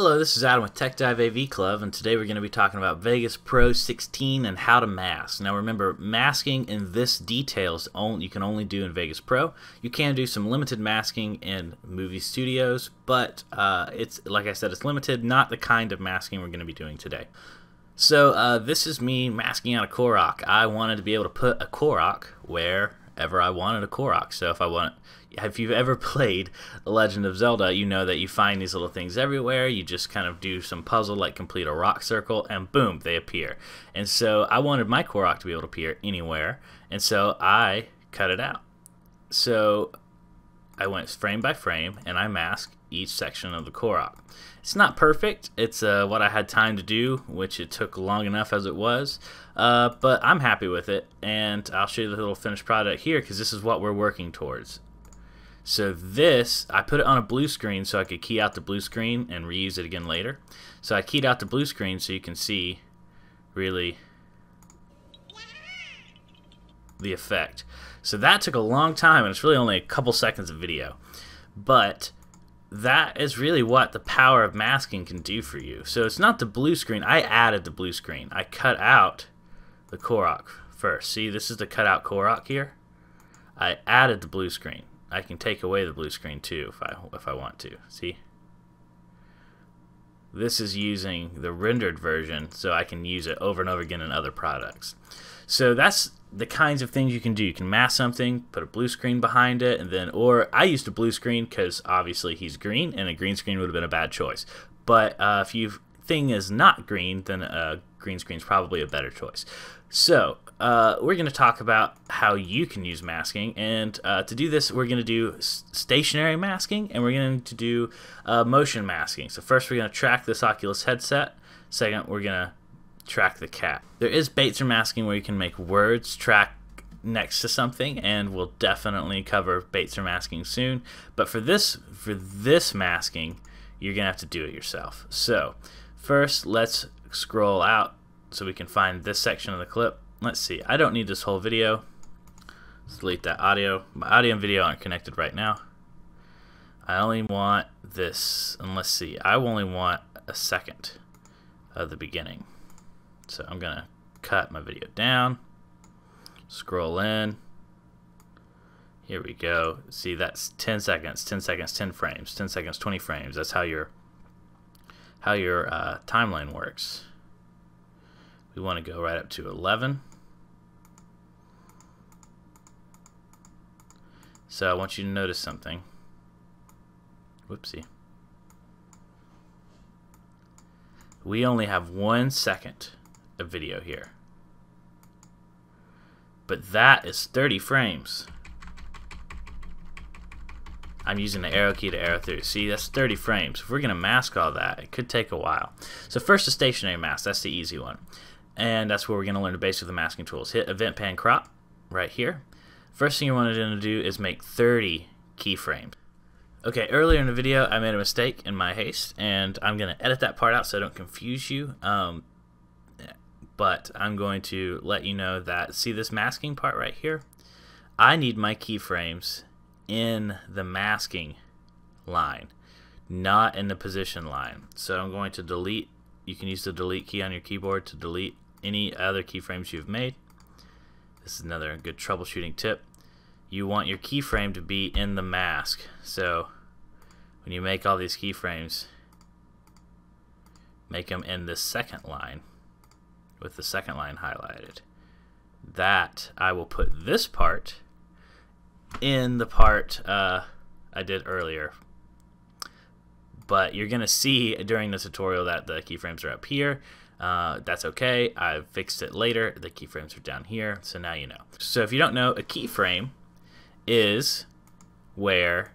Hello, this is Adam with Tech Dive AV Club, and today we're going to be talking about Vegas Pro 16 and how to mask. Now, remember, masking in this details only you can only do in Vegas Pro. You can do some limited masking in movie studios, but uh, it's like I said, it's limited, not the kind of masking we're going to be doing today. So uh, this is me masking out a Korok. I wanted to be able to put a Korok wherever I wanted a Korok. So if I want if you've ever played The Legend of Zelda, you know that you find these little things everywhere. You just kind of do some puzzle, like complete a rock circle, and boom, they appear. And so I wanted my Korok to be able to appear anywhere, and so I cut it out. So I went frame by frame, and I masked each section of the Korok. It's not perfect. It's uh, what I had time to do, which it took long enough as it was. Uh, but I'm happy with it, and I'll show you the little finished product here because this is what we're working towards. So this, I put it on a blue screen so I could key out the blue screen and reuse it again later. So I keyed out the blue screen so you can see really the effect. So that took a long time and it's really only a couple seconds of video. But that is really what the power of masking can do for you. So it's not the blue screen. I added the blue screen. I cut out the Korok first. See, this is the cut out Korok here. I added the blue screen. I can take away the blue screen too if I if I want to. See? This is using the rendered version so I can use it over and over again in other products. So that's the kinds of things you can do. You can mask something, put a blue screen behind it, and then, or I used a blue screen because obviously he's green, and a green screen would have been a bad choice. But uh, if your thing is not green, then a green screen is probably a better choice. So uh, we're going to talk about how you can use masking. And uh, to do this, we're going to do stationary masking and we're going to do uh, motion masking. So first, we're going to track this Oculus headset. Second, we're going to track the cat. There is Bezier masking where you can make words track next to something and we'll definitely cover Bezier masking soon. But for this, for this masking, you're going to have to do it yourself. So first, let's scroll out so we can find this section of the clip let's see. I don't need this whole video. Let's delete that audio. My audio and video aren't connected right now. I only want this, and let's see. I only want a second of the beginning. So I'm going to cut my video down, scroll in. Here we go. See, that's 10 seconds, 10 seconds, 10 frames, 10 seconds, 20 frames. That's how your how your uh, timeline works. We want to go right up to 11. So I want you to notice something. Whoopsie. We only have one second of video here. But that is 30 frames. I'm using the arrow key to arrow through. See, that's 30 frames. If we're going to mask all that, it could take a while. So first, the stationary mask. That's the easy one. And that's where we're going to learn the basics of the masking tools. Hit Event Pan Crop right here. First thing you want to do is make 30 keyframes. Okay, earlier in the video I made a mistake in my haste, and I'm going to edit that part out so I don't confuse you. Um, but I'm going to let you know that, see this masking part right here? I need my keyframes in the masking line, not in the position line. So I'm going to delete, you can use the delete key on your keyboard to delete any other keyframes you've made. This is another good troubleshooting tip you want your keyframe to be in the mask. So when you make all these keyframes, make them in the second line with the second line highlighted. That I will put this part in the part uh, I did earlier. But you're going to see during the tutorial that the keyframes are up here. Uh, that's okay. I fixed it later. The keyframes are down here, so now you know. So if you don't know, a keyframe is where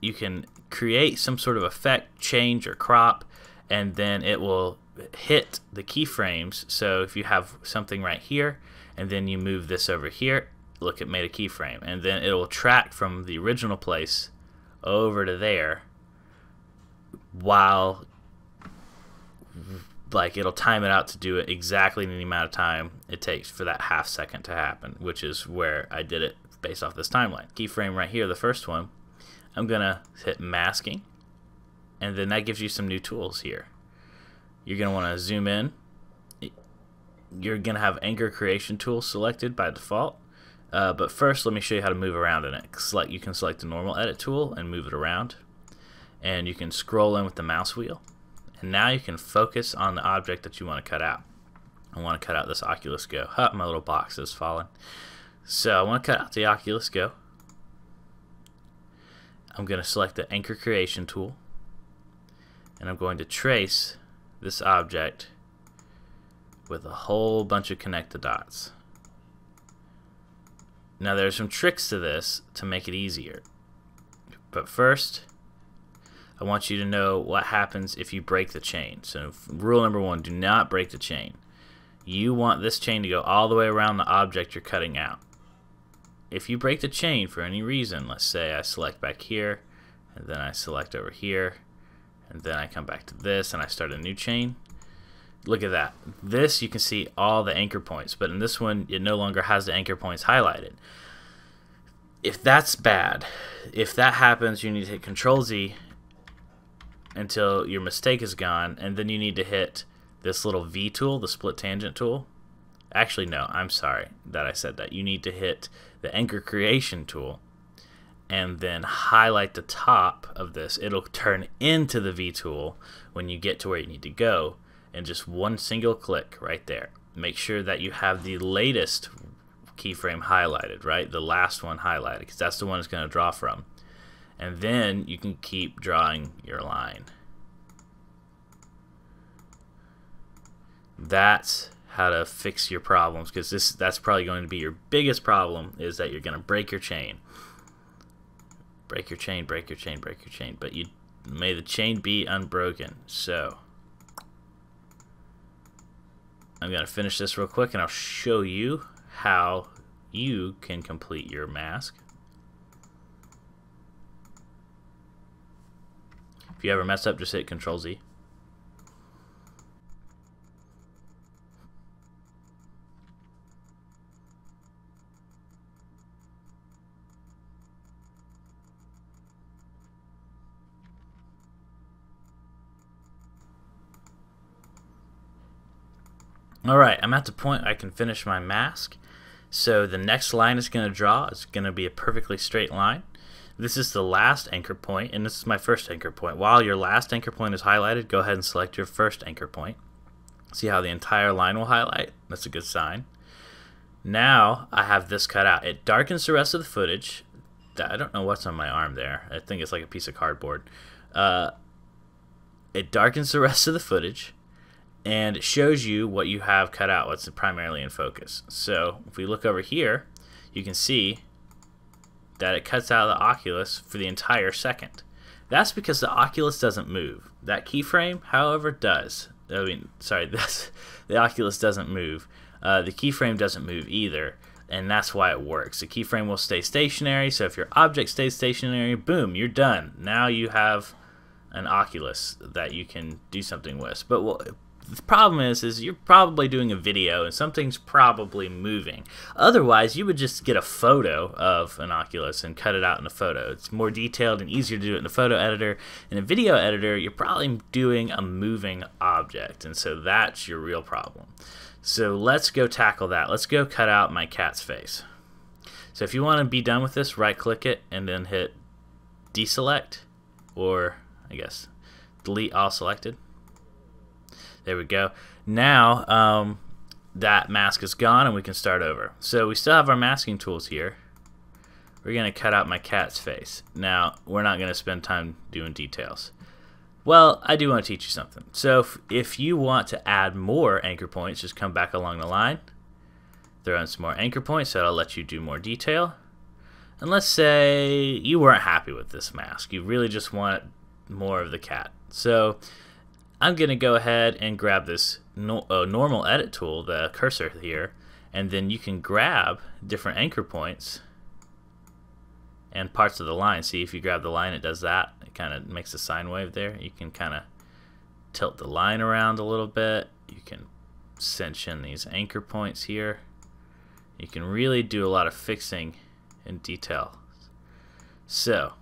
you can create some sort of effect, change, or crop, and then it will hit the keyframes. So if you have something right here, and then you move this over here, look, it made a keyframe, and then it will track from the original place over to there while like it'll time it out to do it exactly in the amount of time it takes for that half second to happen, which is where I did it based off this timeline. Keyframe right here, the first one, I'm going to hit masking and then that gives you some new tools here. You're going to want to zoom in. You're going to have anchor creation tool selected by default. Uh, but first, let me show you how to move around in it. Select, you can select the normal edit tool and move it around. And you can scroll in with the mouse wheel. And now you can focus on the object that you want to cut out. I want to cut out this Oculus Go. Huh, my little box has fallen. So I want to cut out the Oculus Go. I'm going to select the Anchor Creation tool. And I'm going to trace this object with a whole bunch of connect the dots. Now there's some tricks to this to make it easier. But first, I want you to know what happens if you break the chain. So rule number one, do not break the chain. You want this chain to go all the way around the object you're cutting out. If you break the chain for any reason, let's say I select back here, and then I select over here, and then I come back to this and I start a new chain, look at that. This you can see all the anchor points, but in this one it no longer has the anchor points highlighted. If that's bad, if that happens, you need to hit Control Z until your mistake is gone, and then you need to hit this little V tool, the split tangent tool. Actually, no, I'm sorry that I said that. You need to hit the anchor creation tool and then highlight the top of this. It'll turn into the V tool when you get to where you need to go and just one single click right there. Make sure that you have the latest keyframe highlighted, right? The last one highlighted, because that's the one it's going to draw from. And then you can keep drawing your line. That's how to fix your problems, because this that's probably going to be your biggest problem, is that you're going to break your chain. Break your chain, break your chain, break your chain. But you may the chain be unbroken. So I'm going to finish this real quick and I'll show you how you can complete your mask. If you ever mess up, just hit Control Z. Alright, I'm at the point I can finish my mask. So the next line is going to draw is going to be a perfectly straight line. This is the last anchor point, and this is my first anchor point. While your last anchor point is highlighted, go ahead and select your first anchor point. See how the entire line will highlight? That's a good sign. Now I have this cut out. It darkens the rest of the footage. I don't know what's on my arm there. I think it's like a piece of cardboard. Uh, it darkens the rest of the footage and it shows you what you have cut out, what's primarily in focus. So if we look over here, you can see that it cuts out the Oculus for the entire second. That's because the Oculus doesn't move. That keyframe, however, does. I mean, sorry, this, the Oculus doesn't move. Uh, the keyframe doesn't move either, and that's why it works. The keyframe will stay stationary, so if your object stays stationary, boom, you're done. Now you have an Oculus that you can do something with. But the problem is is you're probably doing a video and something's probably moving. Otherwise you would just get a photo of an oculus and cut it out in a photo. It's more detailed and easier to do it in a photo editor. In a video editor you're probably doing a moving object and so that's your real problem. So let's go tackle that. Let's go cut out my cat's face. So if you want to be done with this right click it and then hit deselect or I guess delete all selected there we go. Now um, that mask is gone and we can start over. So we still have our masking tools here. We're going to cut out my cat's face. Now, we're not going to spend time doing details. Well, I do want to teach you something. So if, if you want to add more anchor points, just come back along the line, throw in some more anchor points, that'll let you do more detail. And let's say you weren't happy with this mask. You really just want more of the cat. So I'm going to go ahead and grab this no, uh, normal edit tool, the cursor here, and then you can grab different anchor points and parts of the line. See if you grab the line, it does that. It kind of makes a sine wave there. You can kind of tilt the line around a little bit. You can cinch in these anchor points here. You can really do a lot of fixing in detail. So,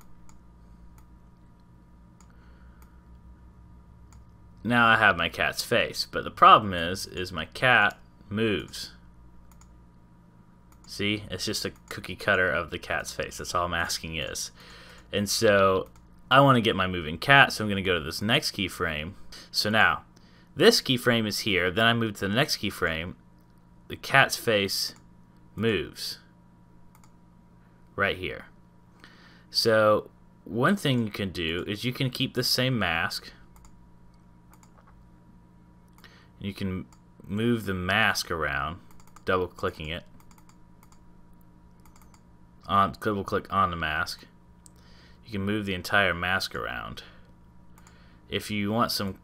now I have my cat's face. But the problem is, is my cat moves. See, it's just a cookie cutter of the cat's face. That's all I'm asking is. And so I want to get my moving cat, so I'm going to go to this next keyframe. So now, this keyframe is here. Then I move to the next keyframe. The cat's face moves right here. So one thing you can do is you can keep the same mask. You can move the mask around, double clicking it. On double click on the mask. You can move the entire mask around. If you want some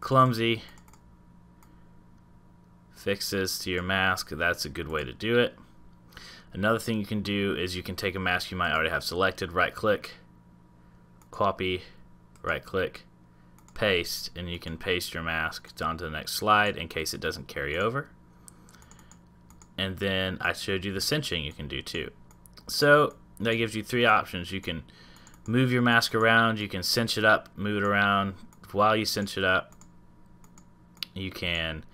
clumsy fixes to your mask, that's a good way to do it. Another thing you can do is you can take a mask you might already have selected, right click, copy, right click, paste, and you can paste your mask onto the next slide in case it doesn't carry over. And then I showed you the cinching you can do too. So that gives you three options. You can move your mask around, you can cinch it up, move it around while you cinch it up. You can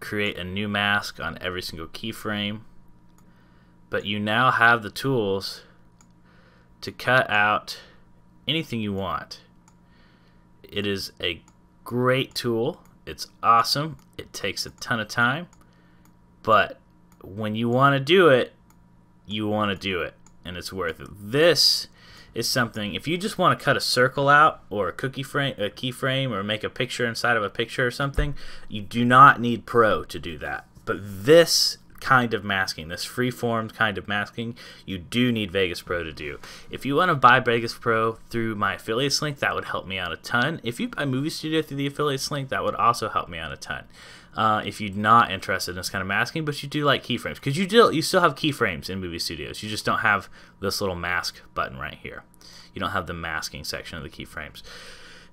create a new mask on every single keyframe but you now have the tools to cut out anything you want. It is a great tool. It's awesome. It takes a ton of time, but when you want to do it, you want to do it, and it's worth it. This is something. If you just want to cut a circle out, or a cookie frame, a keyframe, or make a picture inside of a picture or something, you do not need Pro to do that. But this kind of masking, this free-formed kind of masking, you do need Vegas Pro to do. If you want to buy Vegas Pro through my affiliates link, that would help me out a ton. If you buy Movie Studio through the affiliates link, that would also help me out a ton. Uh, if you're not interested in this kind of masking, but you do like keyframes, because you do you still have keyframes in Movie Studios. You just don't have this little mask button right here. You don't have the masking section of the keyframes.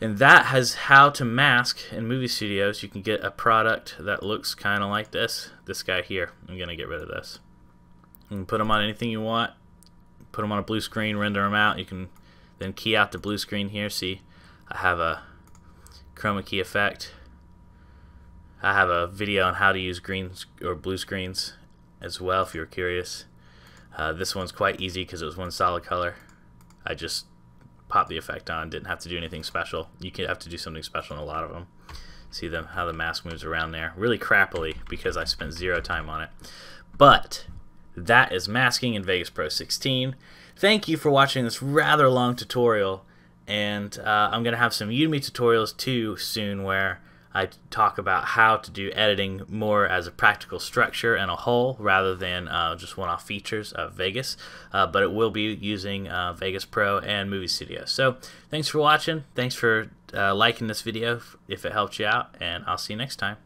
And that has how to mask in movie studios. You can get a product that looks kind of like this. This guy here. I'm going to get rid of this. You can put them on anything you want. Put them on a blue screen, render them out. You can then key out the blue screen here. See, I have a chroma key effect. I have a video on how to use greens or blue screens as well if you're curious. Uh, this one's quite easy because it was one solid color. I just pop the effect on. Didn't have to do anything special. You could have to do something special in a lot of them. See them how the mask moves around there. Really crappily because I spent zero time on it. But that is masking in Vegas Pro 16. Thank you for watching this rather long tutorial. And uh, I'm going to have some Udemy tutorials too soon where I talk about how to do editing more as a practical structure and a whole rather than uh, just one-off features of Vegas. Uh, but it will be using uh, Vegas Pro and Movie Studio. So thanks for watching. Thanks for uh, liking this video if it helped you out. And I'll see you next time.